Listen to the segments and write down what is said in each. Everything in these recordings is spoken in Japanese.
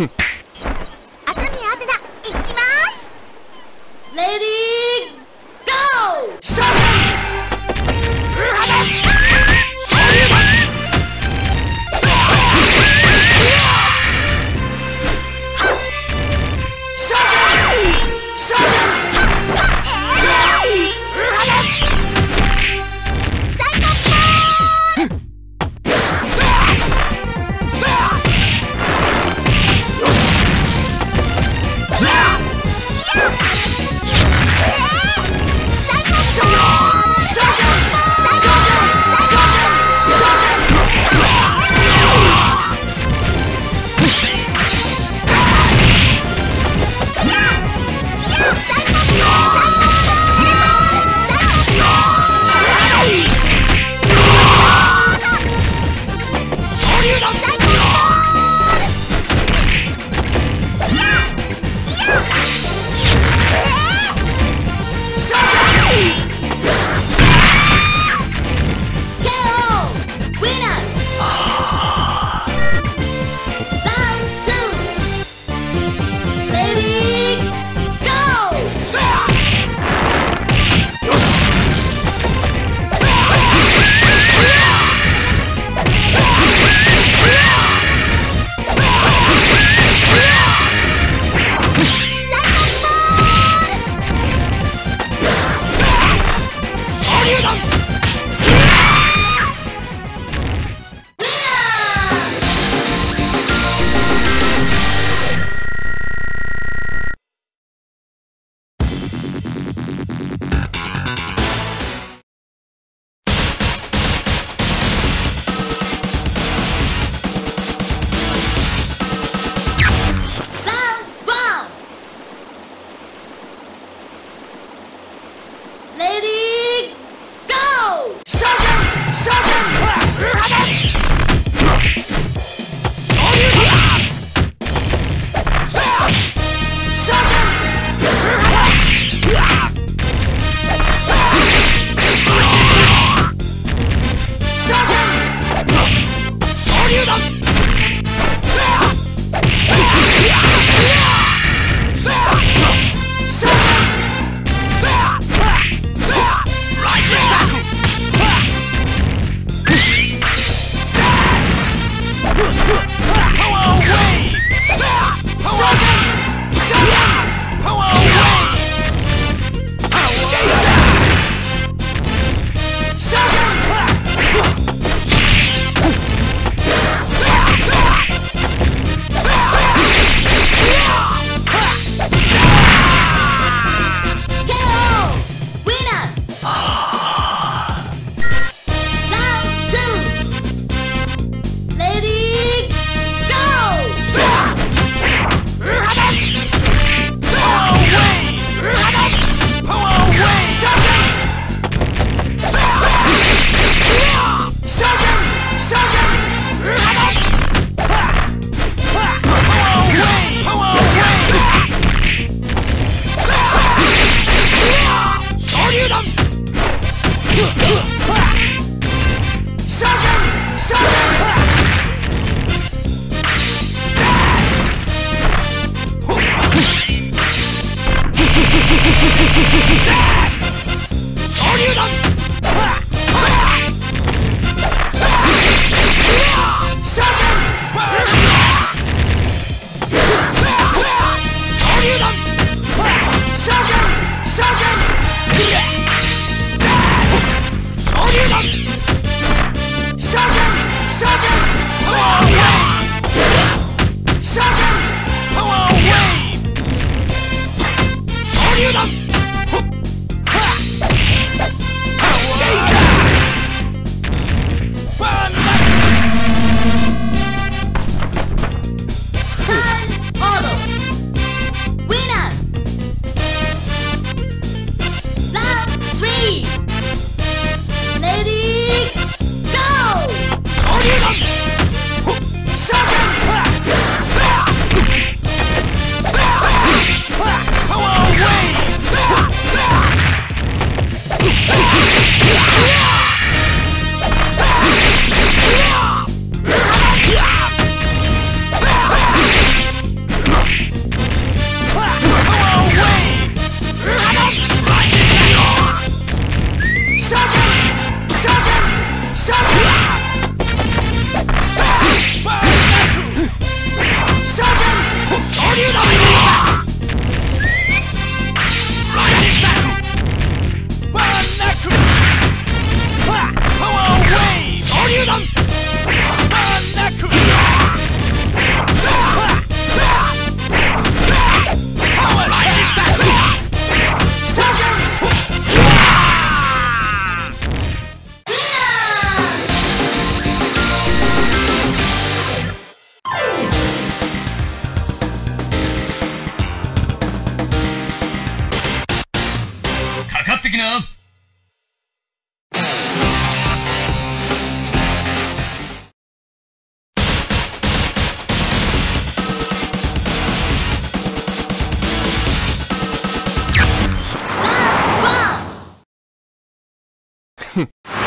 Hmph. フッ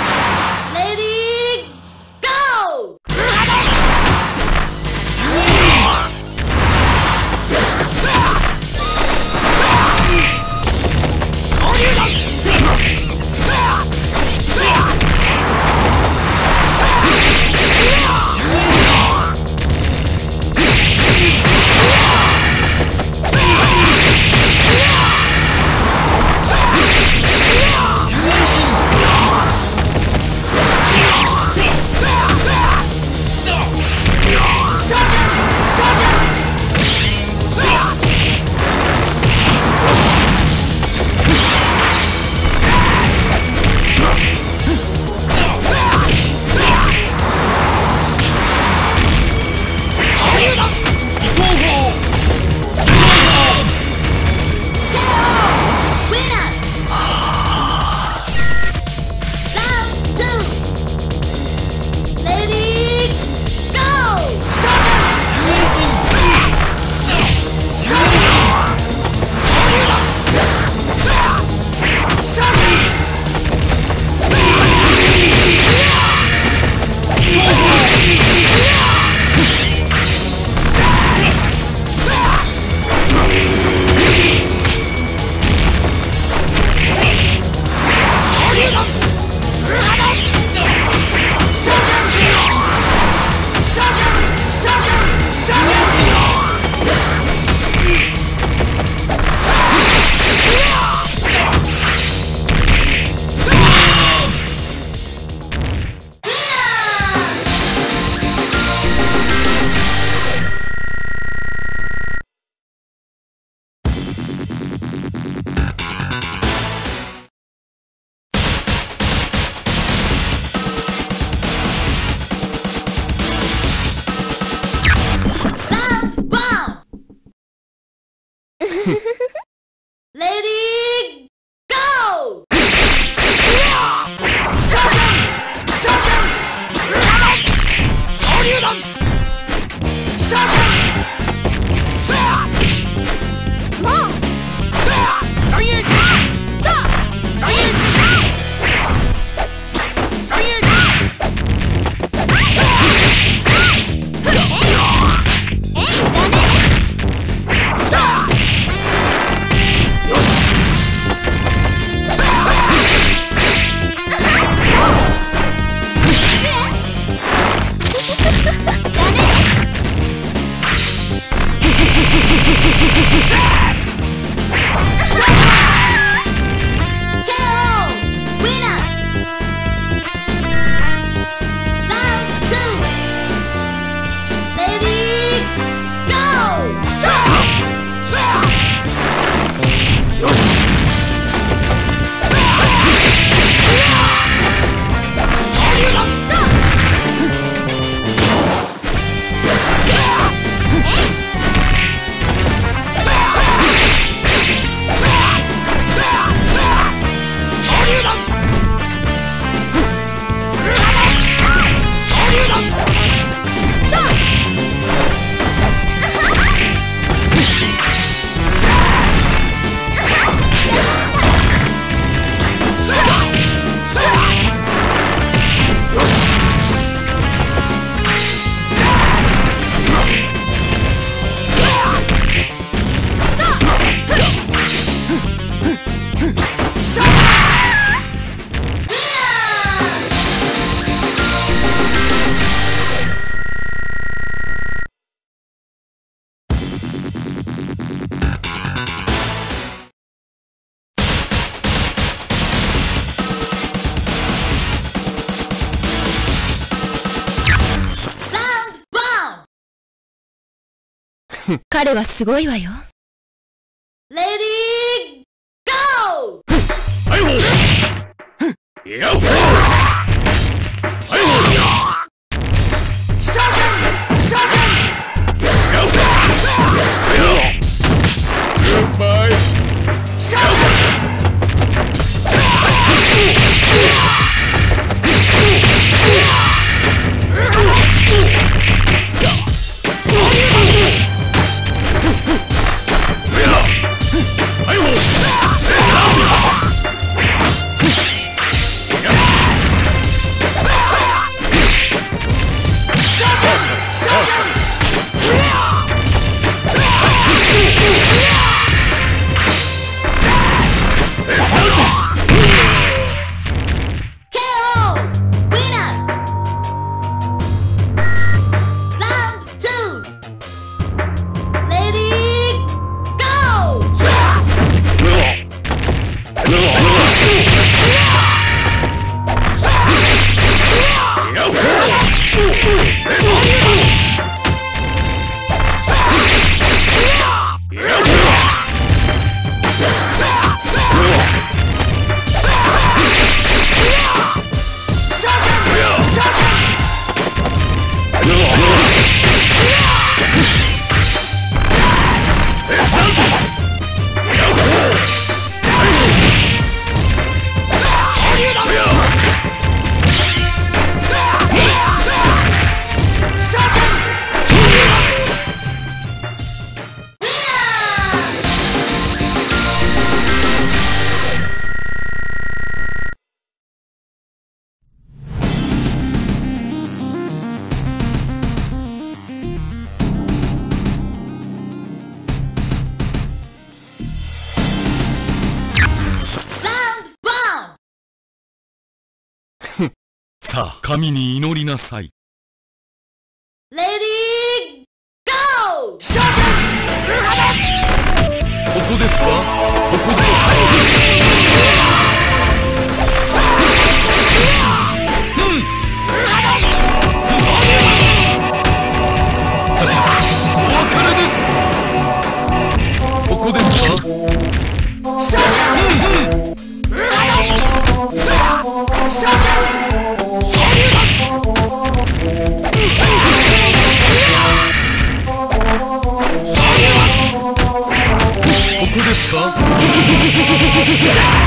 彼はすごいわよ。レディー、ゴーはいほやさあ神に祈りなさい。Lady Go! ここですか？ここか